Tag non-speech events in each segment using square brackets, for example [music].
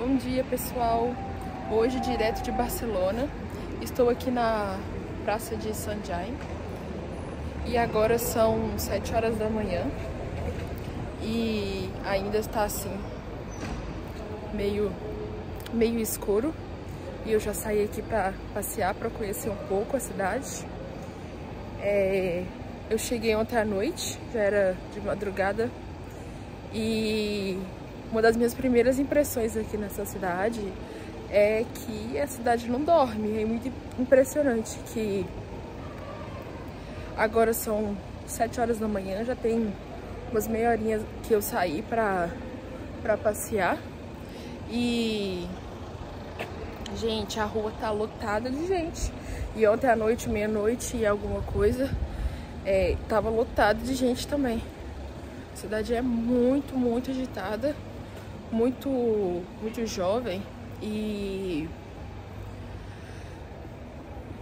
Bom dia pessoal, hoje direto de Barcelona, estou aqui na praça de Sant Jaime e agora são 7 horas da manhã. E ainda está assim, meio, meio escuro. E eu já saí aqui para passear, para conhecer um pouco a cidade. É, eu cheguei ontem à noite, já era de madrugada. E uma das minhas primeiras impressões aqui nessa cidade é que a cidade não dorme. É muito impressionante que agora são sete horas da manhã, já tem umas meia horinha que eu saí pra, pra passear. E, gente, a rua tá lotada de gente. E ontem à noite, meia-noite e alguma coisa, é, tava lotado de gente também. A cidade é muito, muito agitada muito, muito jovem e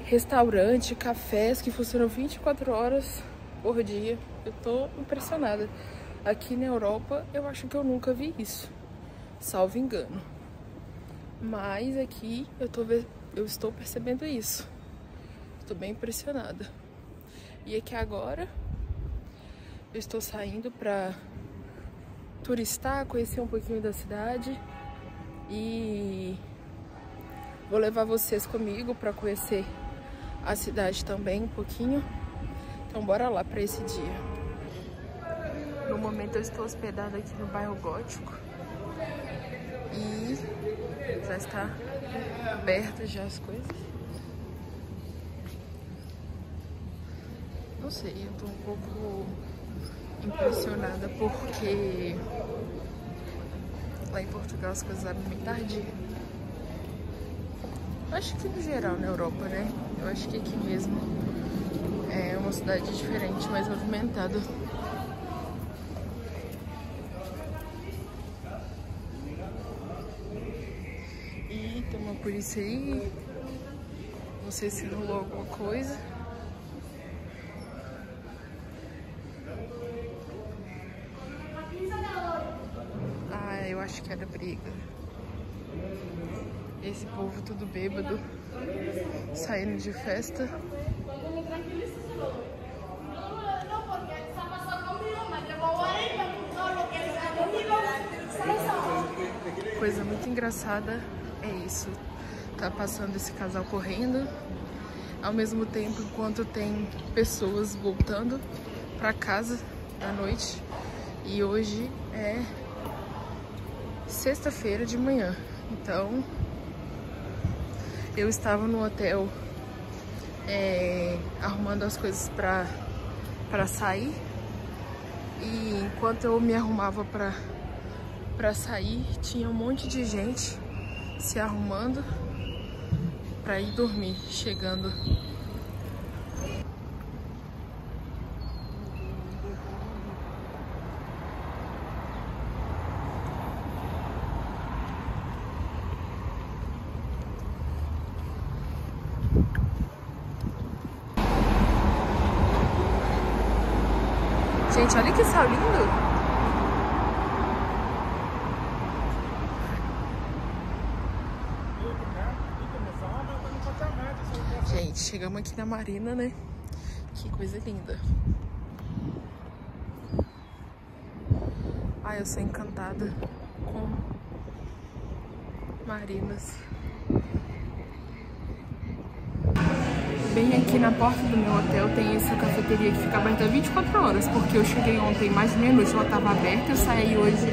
restaurante, cafés que funcionam 24 horas por dia. Eu tô impressionada. Aqui na Europa eu acho que eu nunca vi isso, salvo engano. Mas aqui eu, tô, eu estou percebendo isso. Estou bem impressionada. E aqui agora eu estou saindo para turistar, conhecer um pouquinho da cidade e vou levar vocês comigo para conhecer a cidade também um pouquinho. Então bora lá para esse dia. No momento eu estou hospedada aqui no bairro Gótico e já está aberta já as coisas. Não sei, eu tô um pouco impressionada porque lá em Portugal as coisas abrem bem tardio. Acho que no geral na Europa, né? Eu acho que aqui mesmo é uma cidade diferente, mais movimentada. E tem uma polícia aí. Não sei se rolou alguma coisa. acho que era briga. Esse povo tudo bêbado, saindo de festa. Coisa muito engraçada é isso. Tá passando esse casal correndo, ao mesmo tempo enquanto tem pessoas voltando para casa à noite. E hoje é sexta-feira de manhã. Então, eu estava no hotel é, arrumando as coisas para para sair. E enquanto eu me arrumava para para sair, tinha um monte de gente se arrumando para ir dormir, chegando Gente, olha que céu lindo. Gente, chegamos aqui na marina, né? Que coisa linda. Ai, eu sou encantada com marinas. Bem aqui na porta do meu hotel tem essa cafeteria que fica aberta 24 horas, porque eu cheguei ontem mais de meia-noite, ela estava aberta, eu saí hoje,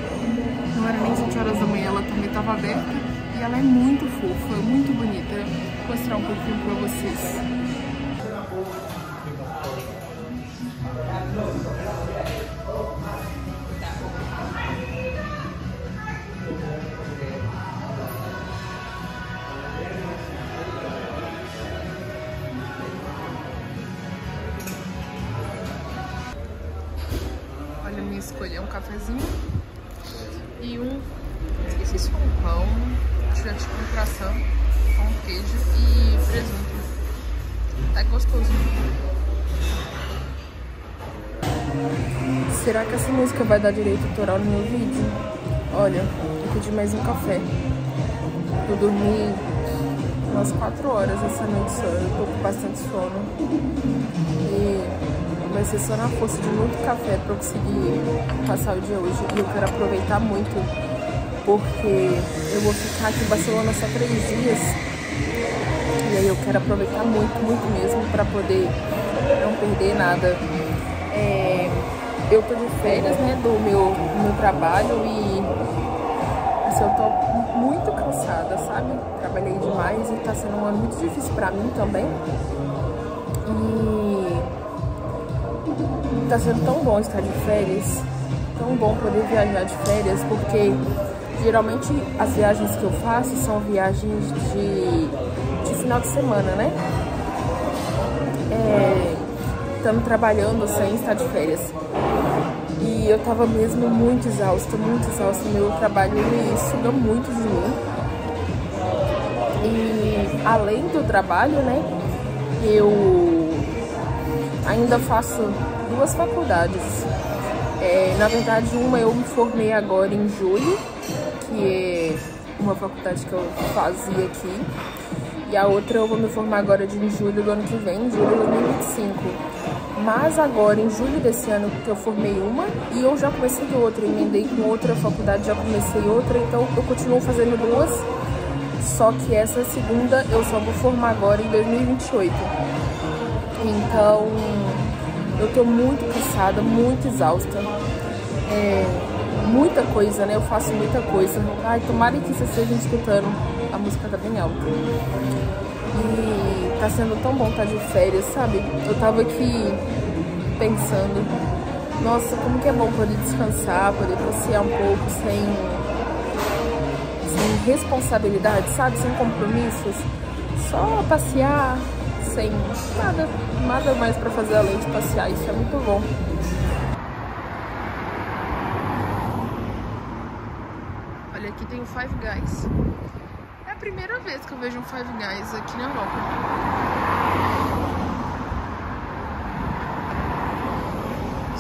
não era nem 7 horas da manhã, ela também estava aberta, e ela é muito fofa, muito bonita. Vou mostrar um pouquinho para vocês. Cafezinho e um, esqueci se foi um pão, tinha tipo croissant com queijo e presunto. Tá gostoso. Será que essa música vai dar direito autoral no meu vídeo? Olha, eu pedi mais um café. Eu dormi umas 4 horas essa noite só. Eu tô com bastante sono. E vai ser só na força de muito café pra eu conseguir passar o dia hoje. E eu quero aproveitar muito, porque eu vou ficar aqui em Barcelona só três dias. E aí eu quero aproveitar muito, muito mesmo pra poder não perder nada. É, eu tô de férias, né, do meu, do meu trabalho e assim, eu tô muito cansada, sabe? Trabalhei demais e tá sendo um ano muito difícil pra mim também. E tá sendo tão bom estar de férias, tão bom poder viajar de férias, porque geralmente as viagens que eu faço são viagens de, de final de semana, né? É, estando trabalhando sem estar de férias. E eu tava mesmo muito exausta, muito exausta. Meu trabalho ele suga muito de mim. E além do trabalho, né, eu ainda faço duas faculdades. É, na verdade, uma eu me formei agora em julho, que é uma faculdade que eu fazia aqui. E a outra eu vou me formar agora de julho do ano que vem, julho de 2025. Mas agora, em julho desse ano, que eu formei uma e eu já comecei outra, emendei com outra faculdade, já comecei outra, então eu continuo fazendo duas. Só que essa segunda eu só vou formar agora em 2028. Então, eu tô muito cansada, muito exausta. É, muita coisa, né? Eu faço muita coisa. Ai, tomara que vocês estejam escutando. A música tá bem alta. E tá sendo tão bom estar tá de férias, sabe? Eu tava aqui pensando, nossa, como que é bom poder descansar, poder passear um pouco sem, sem responsabilidade, sabe? Sem compromissos. Só passear, sem nada, nada mais pra fazer além de passear. Isso é muito bom. Olha, aqui tem o Five Guys a primeira vez que eu vejo um Five Guys aqui na Europa.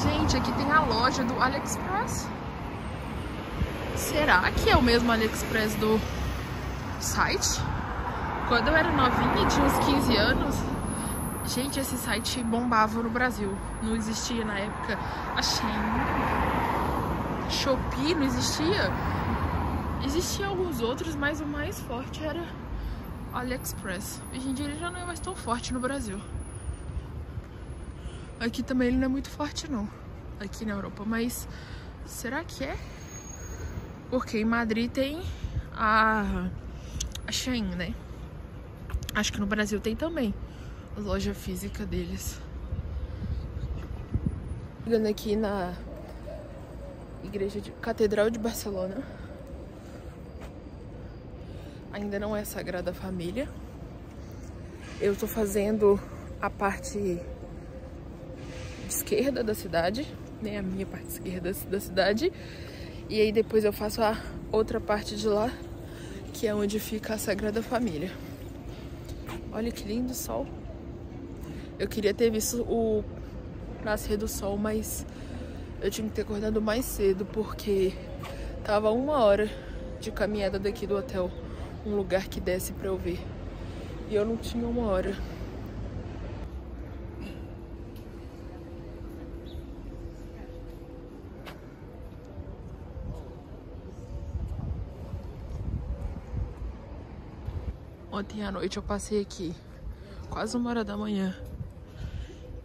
Gente, aqui tem a loja do AliExpress. Será que é o mesmo AliExpress do site? Quando eu era novinha, tinha uns 15 anos, gente, esse site bombava no Brasil. Não existia na época a Shein. Shopee não existia. Existiam alguns outros, mas o mais forte era AliExpress. Hoje em dia ele já não é mais tão forte no Brasil. Aqui também ele não é muito forte não, aqui na Europa, mas será que é? Porque em Madrid tem a, a Shein, né? Acho que no Brasil tem também loja física deles. Chegando aqui na igreja de Catedral de Barcelona. Ainda não é Sagrada Família. Eu tô fazendo a parte esquerda da cidade, né? A minha parte esquerda da cidade. E aí depois eu faço a outra parte de lá, que é onde fica a Sagrada Família. Olha que lindo o sol. Eu queria ter visto o nascer do sol, mas eu tinha que ter acordado mais cedo, porque tava uma hora de caminhada daqui do hotel um lugar que desse pra eu ver. E eu não tinha uma hora. Ontem à noite eu passei aqui quase uma hora da manhã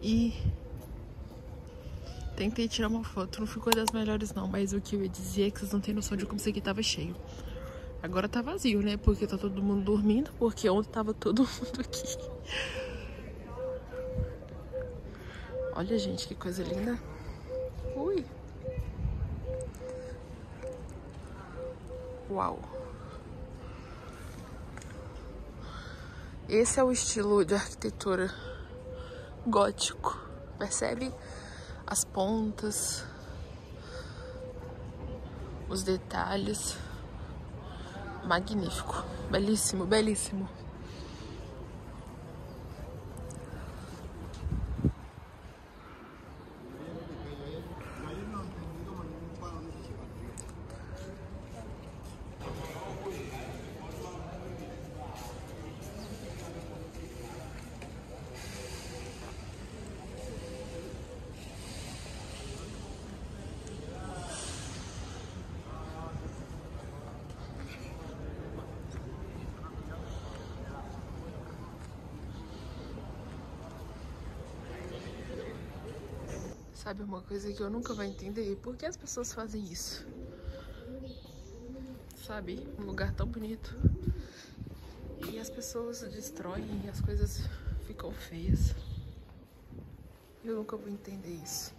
e tentei tirar uma foto. Não ficou das melhores não, mas o que eu ia dizer é que vocês não têm noção de como isso aqui tava cheio. Agora tá vazio, né? Porque tá todo mundo dormindo, porque ontem tava todo [laughs] mundo aqui. Olha, gente, que coisa linda. Ui. Uau. Esse é o estilo de arquitetura gótico. Percebe as pontas, os detalhes. Magnífico. Belíssimo, belíssimo. Sabe uma coisa que eu nunca vou entender? Por que as pessoas fazem isso? Sabe? Um lugar tão bonito. E as pessoas destroem e as coisas ficam feias. Eu nunca vou entender isso.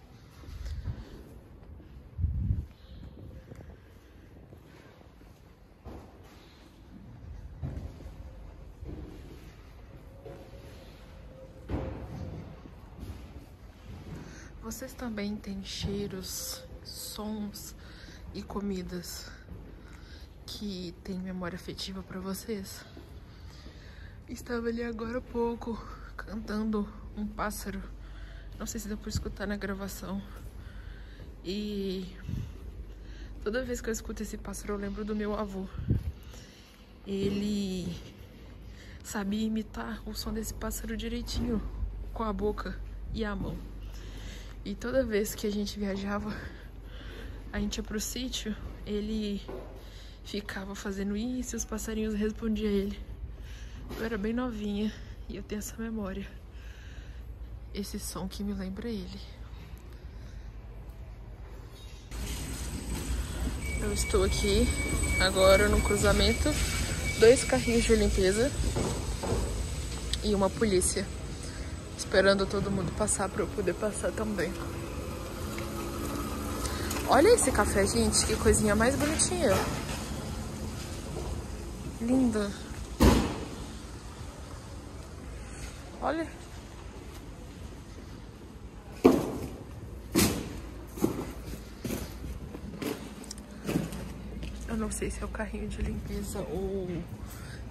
Vocês também têm cheiros, sons e comidas que têm memória afetiva para vocês? Estava ali agora há pouco cantando um pássaro. Não sei se deu para escutar na gravação. E toda vez que eu escuto esse pássaro eu lembro do meu avô. Ele sabia imitar o som desse pássaro direitinho com a boca e a mão. E toda vez que a gente viajava, a gente ia pro sítio, ele ficava fazendo isso e os passarinhos respondiam a ele. Eu era bem novinha e eu tenho essa memória. Esse som que me lembra ele. Eu estou aqui agora no cruzamento, dois carrinhos de limpeza e uma polícia esperando todo mundo passar para eu poder passar também. Olha esse café, gente, que coisinha mais bonitinha. Linda. Olha. Eu não sei se é o carrinho de limpeza ou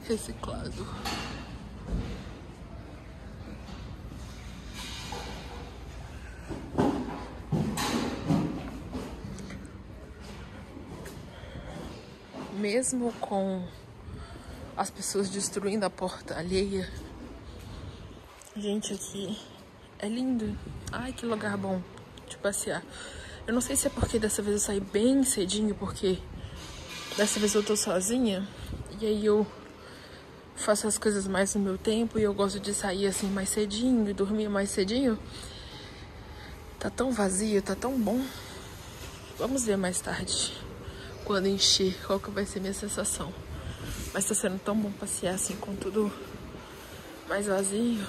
reciclado. Mesmo com as pessoas destruindo a porta alheia, gente, aqui é lindo. Ai, que lugar bom de passear. Eu não sei se é porque dessa vez eu saí bem cedinho, porque dessa vez eu tô sozinha e aí eu faço as coisas mais no meu tempo e eu gosto de sair assim mais cedinho e dormir mais cedinho. Tá tão vazio, tá tão bom. Vamos ver mais tarde quando encher, qual que vai ser minha sensação. Mas tá sendo tão bom passear assim com tudo mais vazio.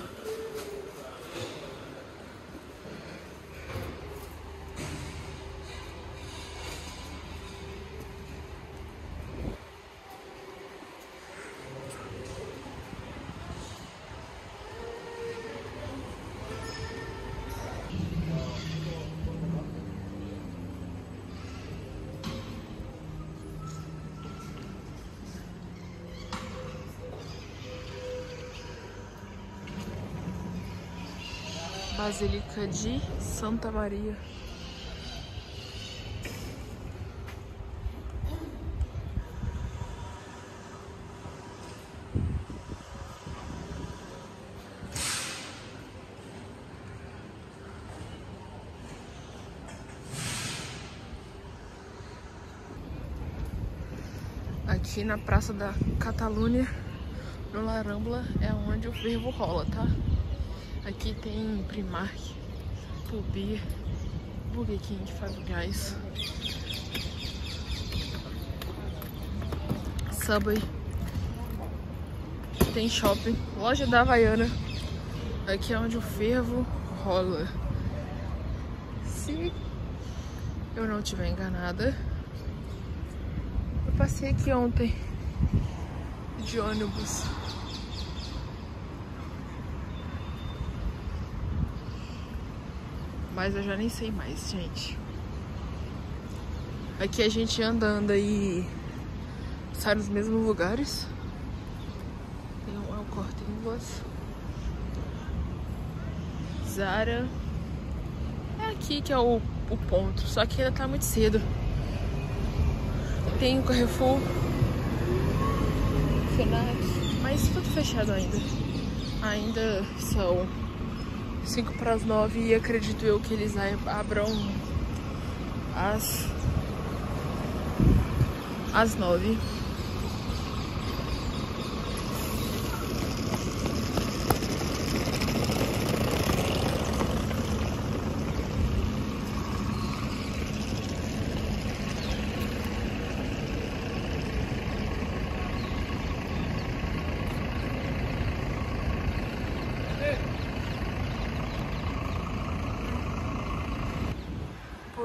Basílica de Santa Maria. Aqui na Praça da Catalunha, no Larambla, é onde o fervo rola, tá? Aqui tem Primark, Pubi, Burger King, Five Guys, Subway, tem shopping, loja da Havaiana. Aqui é onde o fervo rola. Se eu não estiver enganada, eu passei aqui ontem de ônibus. Mas eu já nem sei mais, gente. Aqui a gente anda, anda e sai nos mesmos lugares. Tem um, é um. Zara. É aqui que é o, o ponto. Só que ainda tá muito cedo. Tem o Carrefour. Fenac. Mas tudo fechado ainda. Ainda são 5 para as 9 e acredito eu que eles abram às às 9.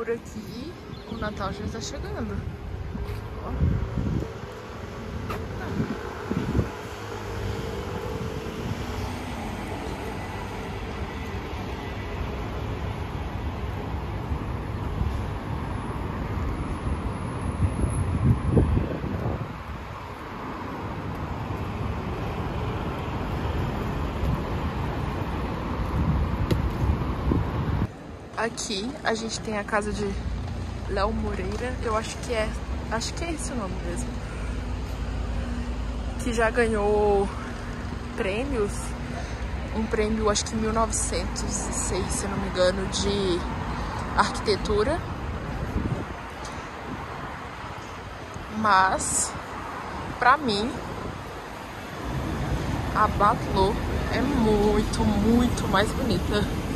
por aqui, o Está chegando. Aqui a gente tem a casa de Léo Moreira, eu acho que é, acho que é esse o nome mesmo. Que já ganhou prêmios, um prêmio acho que em 1906, se não me engano, de arquitetura. Mas, pra mim, a Batlô é muito, muito mais bonita.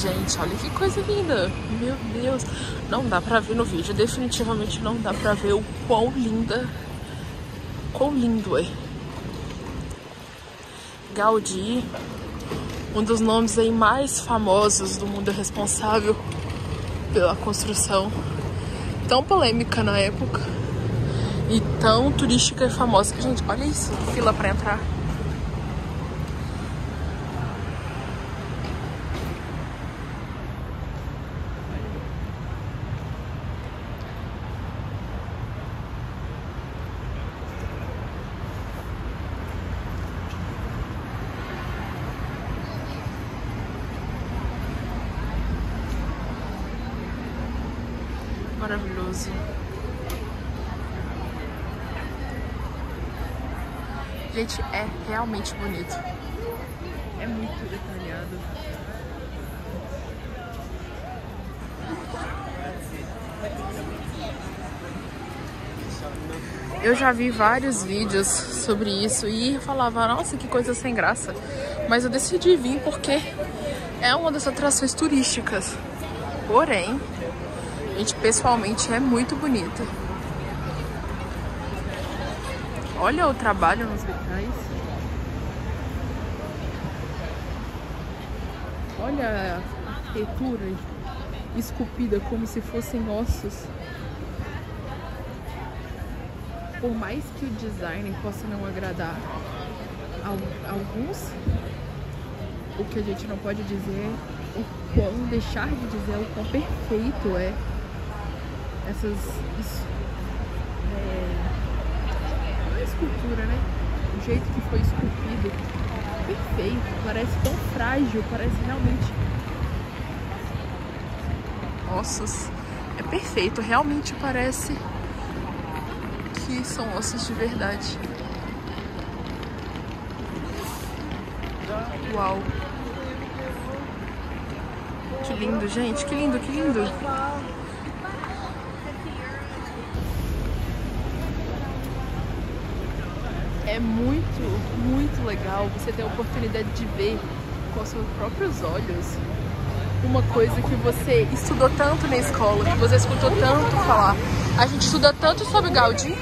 Gente, olha que coisa linda. Meu Deus. Não dá pra ver no vídeo. Definitivamente não dá pra ver o quão linda. Quão lindo é. Gaudí. Um dos nomes aí mais famosos do mundo responsável pela construção tão polêmica na época e tão turística e famosa gente, olha isso, fila pra entrar. É realmente bonito. É muito detalhado. Eu já vi vários vídeos sobre isso e falava, nossa, que coisa sem graça. Mas eu decidi vir porque é uma das atrações turísticas. Porém, Gente, pessoalmente é muito bonita. Olha o trabalho nos detalhes. Olha a arquitetura esculpida como se fossem ossos. Por mais que o design possa não agradar a alguns, o que a gente não pode dizer o quão deixar de dizer o quão perfeito é essas. Isso, é, é escultura, né? O jeito que foi esculpido. Perfeito. Parece tão frágil, parece realmente. Ossos. É perfeito, realmente parece que são ossos de verdade. Uau! Que lindo, gente, que lindo, que lindo! É muito, muito legal você ter a oportunidade de ver com seus próprios olhos uma coisa que você estudou tanto na escola, que você escutou tanto falar. A gente estuda tanto sobre Gaudí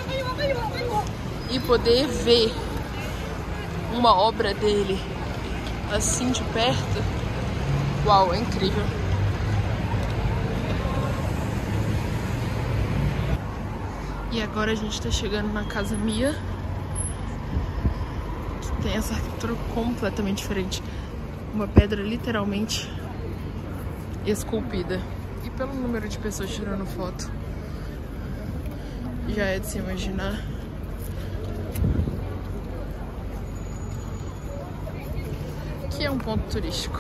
e poder ver uma obra dele assim de perto, uau, é incrível. E agora a gente tá chegando na casa Mia tem essa arquitetura completamente diferente. Uma pedra literalmente esculpida. E pelo número de pessoas tirando foto, já é de se imaginar. Que é um ponto turístico.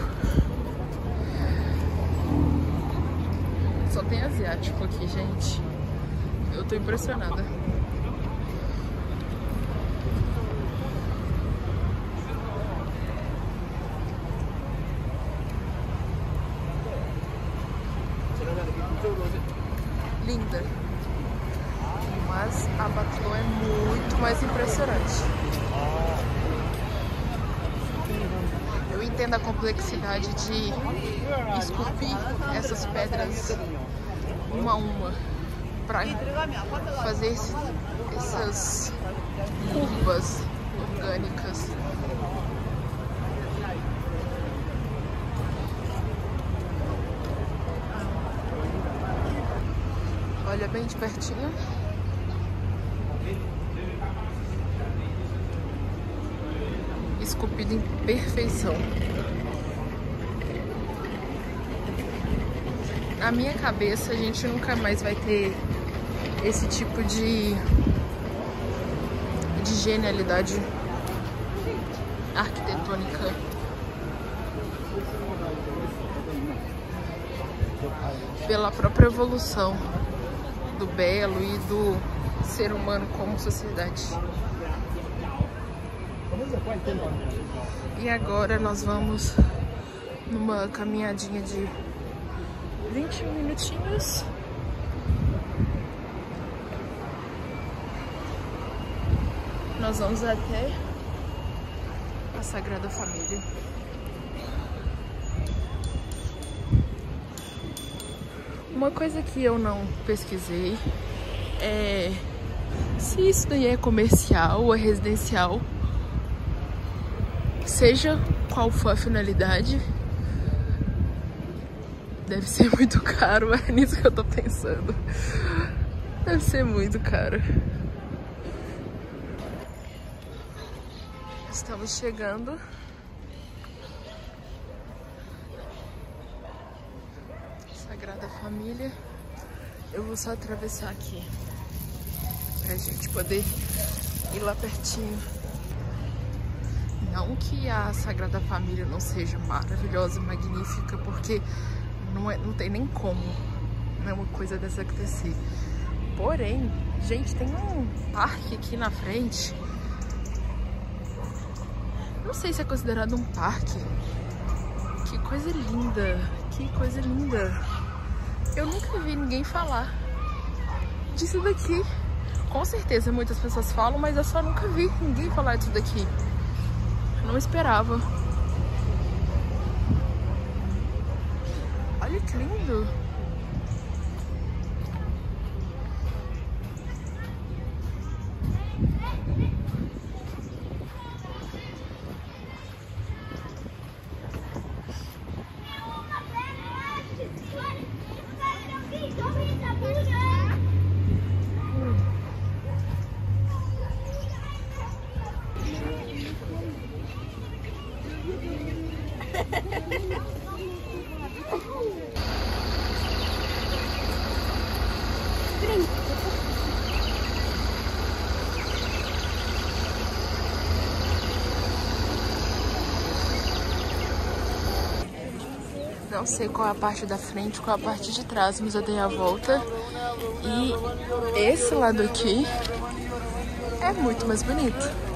Só tem asiático aqui, gente. Eu tô impressionada. Linda. Mas a Batlô é muito mais impressionante. Eu entendo a complexidade de esculpir essas pedras uma a uma para fazer essas curvas orgânicas Olha bem de pertinho. Esculpido em perfeição. Na minha cabeça, a gente nunca mais vai ter esse tipo de, de genialidade arquitetônica. Pela própria evolução do belo e do ser humano como sociedade. E agora nós vamos numa caminhadinha de 20 minutinhos. Nós vamos até a Sagrada Família. Uma coisa que eu não pesquisei é se isso daí é comercial ou é residencial, seja qual for a finalidade, deve ser [laughs] muito caro, é nisso que eu tô pensando. Deve ser muito caro. Estamos chegando. Sagrada Família. Eu vou só atravessar aqui pra gente poder ir lá pertinho. Não que a Sagrada Família não seja maravilhosa, magnífica, porque não, é, não tem nem como né, uma coisa dessa acontecer. Porém, gente, tem um parque aqui na frente. Não sei se é considerado um parque. Que coisa linda, que coisa linda. Eu nunca vi ninguém falar disso daqui. Com certeza muitas pessoas falam, mas eu só nunca vi ninguém falar disso daqui. Não esperava. Olha que lindo. Sei qual é a parte da frente, qual é a parte de trás, mas eu dei a volta. E esse lado aqui é muito mais bonito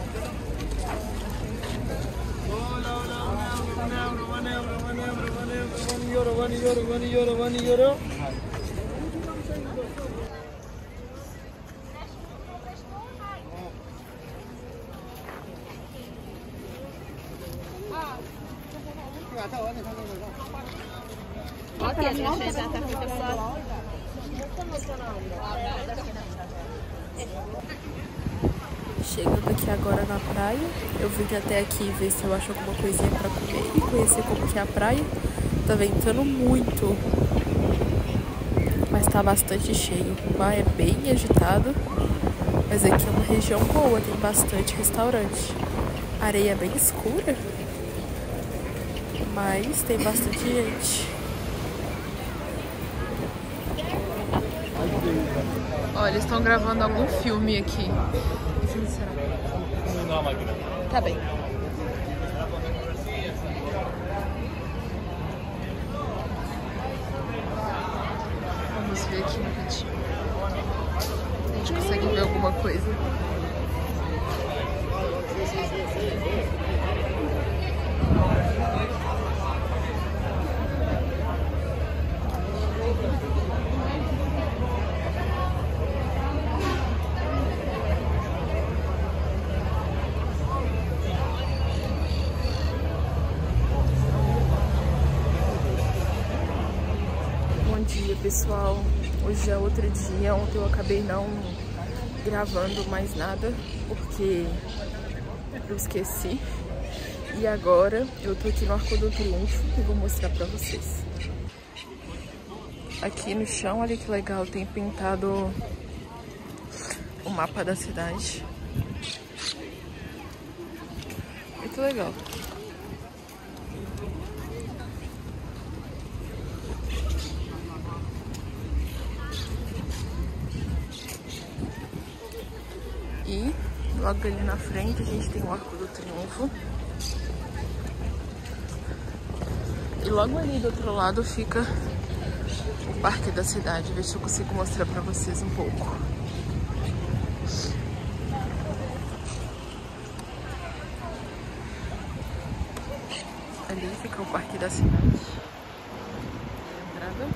aqui agora na praia, vim até aqui ver se eu acho alguma coisinha pra comer e conhecer como que é a praia. Tá ventando muito, mas tá bastante cheio. O mar é bem agitado, mas aqui é uma região boa, tem bastante restaurante. A areia é bem escura, mas tem bastante gente. Olha, eles estão gravando algum filme aqui. Que filme será? Tá bem. Vamos ver aqui no cantinho. A gente consegue ver alguma coisa. Bom dia, pessoal. Hoje é outro dia. Ontem eu acabei não gravando mais nada porque eu esqueci. E agora eu tô aqui no Arco do Triunfo e vou mostrar pra vocês. Aqui no chão, olha que legal, tem pintado o mapa da cidade. Muito legal. E logo ali na frente a gente tem o Arco do Triunfo. E logo ali do outro lado fica o parque da cidade. Ver se eu consigo mostrar pra vocês um pouco. Ali fica o parque da cidade. Entrada.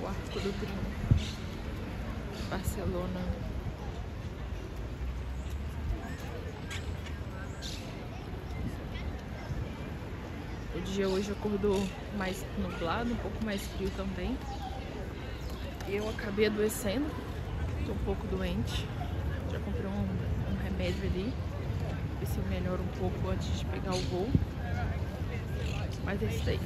O Arco do Triunfo. Barcelona. O dia hoje acordou mais nublado, um pouco mais frio também. Eu acabei adoecendo, tô um pouco doente. Já comprei um, um remédio ali, ver se eu melhoro um pouco antes de pegar o voo. Mas é isso daí.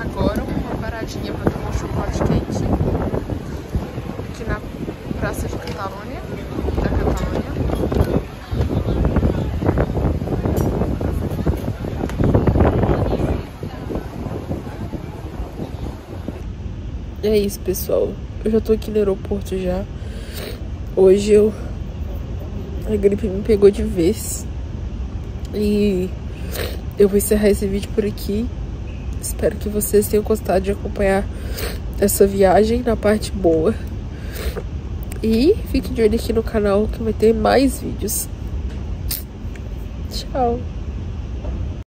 Agora uma paradinha para tomar um chocolate quente aqui na Praça de Catalônia, da Catalônia. E é isso, pessoal. Eu já tô aqui no aeroporto já. Hoje eu a gripe me pegou de vez. E eu vou encerrar esse vídeo por aqui. Espero que vocês tenham gostado de acompanhar essa viagem na parte boa. E fique de olho aqui no canal que vai ter mais vídeos. Tchau!